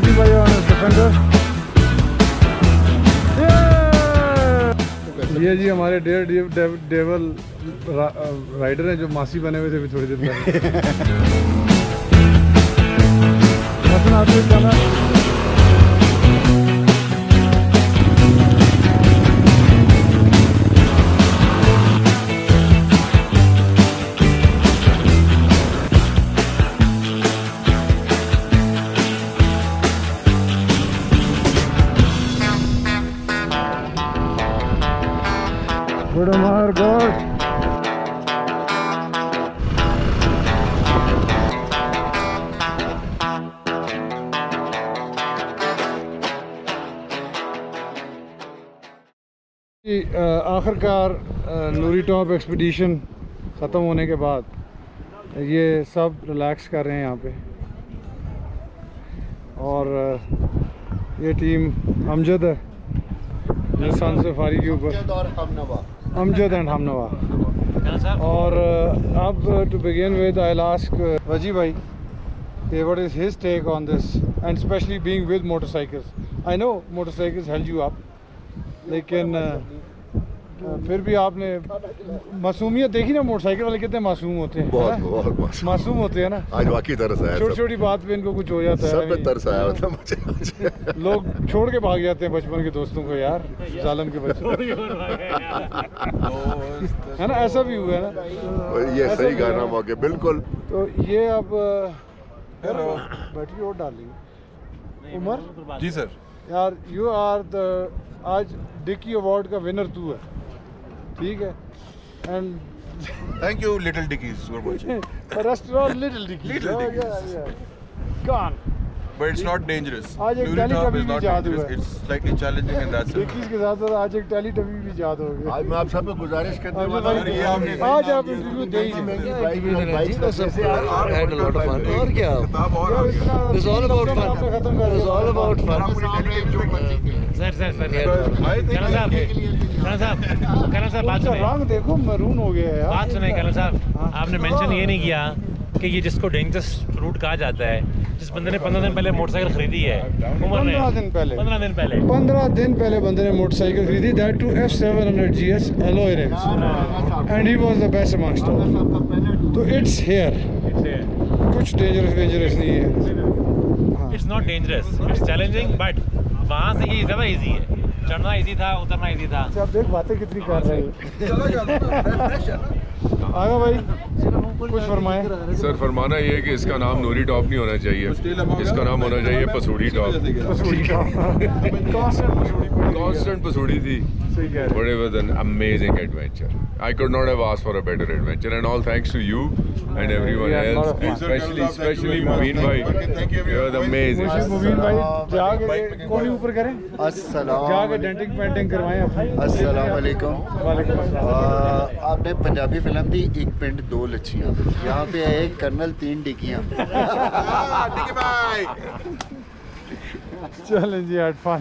Modibayo on los defender یہ جی ہمارے dear dual rider ہیں جو ماسی بنے ہوئے تھے بھی تھوڑی دیر پہلے جی، آخرکار him آخر کار نوری ٹاپ ایکسپیڈیشن ختم ہونے کے بعد یہ سب ریلیکس کر رہے ہیں یہاں پہ۔ اور یہ ٹیم امجد ہے سن سفاری کے اوپر۔ امجد اینڈ ہم نوا اور اب to begin with I ask وجی بھائی کہ what is his take on this and especially being with motorcycles I know motorcycles held you up لیکن پھر بھی آپ نے معصومیت دیکھی نا موٹر سائیکل والے کتنے معصوم ہوتے ہیں بہت بہت معصوم۔ ہوتے ہیں نا۔ آج واقعی ترس آیا چھوٹی چھوٹی بات پہ ان کو کچھ ہو جاتا ہے۔ سب پہ ترس آیا ہوتا مجھے لوگ چھوڑ کے بھاگ جاتے ہیں بچپن کے دوستوں کو یار ظالم کے بچے۔ ہے نا ایسا بھی ہوا ہے نا۔ یہ صحیح گانا موقع بالکل۔ تو یہ اب بیٹری اور ڈالی عمر؟ جی سر۔ یار یو آر دا آج ڈکی اوارڈ کا ونر تو ہے۔ ٹھیک ہے۔ And thank you little duckies restaurant little duckies can but it's not dangerous آج ایک ٹیلی ٹبی بھی یاد ہوا it's like a challenging in that Duckies کے ساتھ آج ایک ٹیلی ٹبی بھی یاد ہو گیا آج میں آپ سب کو گزارش کرنے والا ہوں یہ آپ نے آج آپ انٹرویو دے ہی دیں بھائی کا سب سے ا لوٹ اف فن اور کیا؟ کتاب اور it's all about fun it's all about fun sir sir sir صاحب صاحب۔ بات رنگ دیکھو مرون ہو گیا بات سنیں کرن صاحب ہاں۔ آپ نے مینشن یہ نہیں کیا کہ یہ جس کو ڈینجرس روٹ کہا جاتا ہے جس بندے نے پندرہ دن پہلے موٹر سائیکل خریدی ہے پندرہ دن پہلے۔ پندرہ دن پہلے۔ پندرہ دن پہلے بندے نے موٹر سائیکل خریدی that two F seven hundred G S aloe ایرنس and he was the best amongst تو اٹس ہیئر کچھ ڈینجرس ڈینجرس نہیں ہے۔ It's not dangerous it's challenging but وہاں سے یہ زیادہ ایزی ہے۔ چڑھنا ایزی تھا اترنا ایزی تھا۔ اچھا، دیکھ باتیں کتنی کر رہے ہیں۔ آگا بھائی۔ کچھ فرمائیں۔ سر فرمانا یہ ہے کہ اس کا نام نوری ٹاپ نہیں ہونا چاہیے۔ اس کا نام ہونا چاہیے پسوڑی ٹاپ۔ کانسٹنٹ پسوڑی تھی۔ بڑے it was an amazing adventure. I could not have asked for a better adventure, and all thanks to you and everyone especially especially Mubeen بھائی جا کے اوپر کریں؟ السلام جا کے ڈینٹنگ پینٹنگ کروائیں السلام علیکم وعلیکم السلام آپ نے پنجابی فلم دی ایک پنڈ دو لچیاں یہاں پہ ایک کرنل تین ڈگیاں۔ چلیں جی ہیڈ فون۔